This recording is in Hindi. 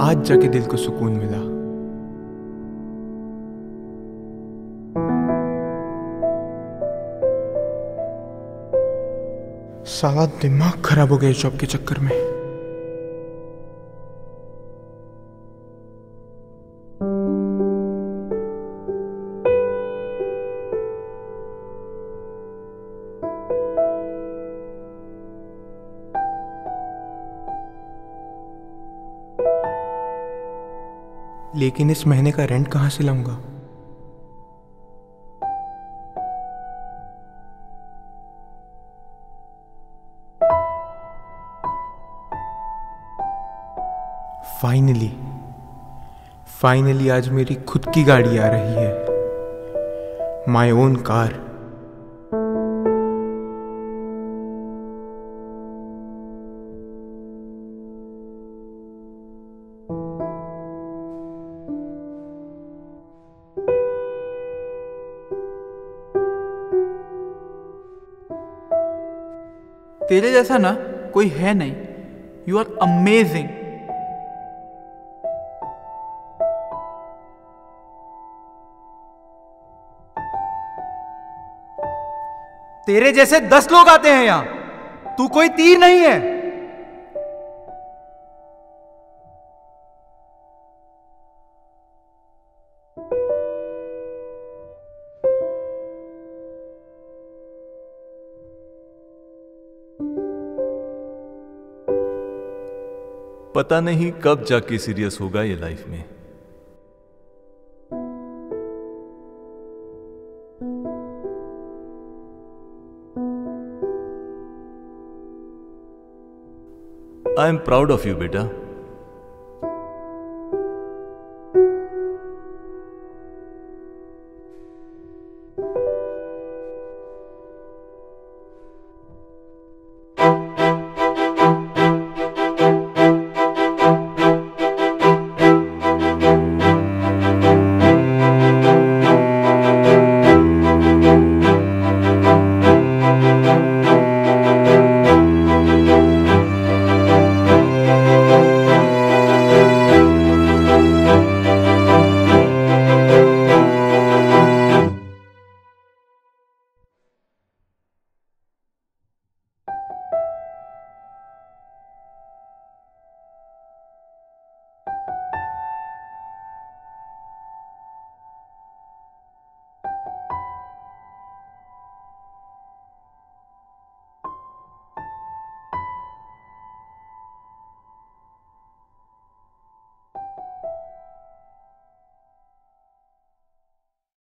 जाके दिल को सुकून मिला। साला दिमाग खराब हो गया जॉब के चक्कर में। लेकिन इस महीने का रेंट कहाँ से लाऊँगा? फाइनली फाइनली आज मेरी खुद की गाड़ी आ रही है। माई ओन कार तेरे जैसा ना कोई है नहीं। यू आर अमेजिंग तेरे जैसे दस लोग आते हैं यहाँ। तू कोई तीर नहीं है। पता नहीं कब जाके सीरियस होगा ये लाइफ में। I am proud of you बेटा।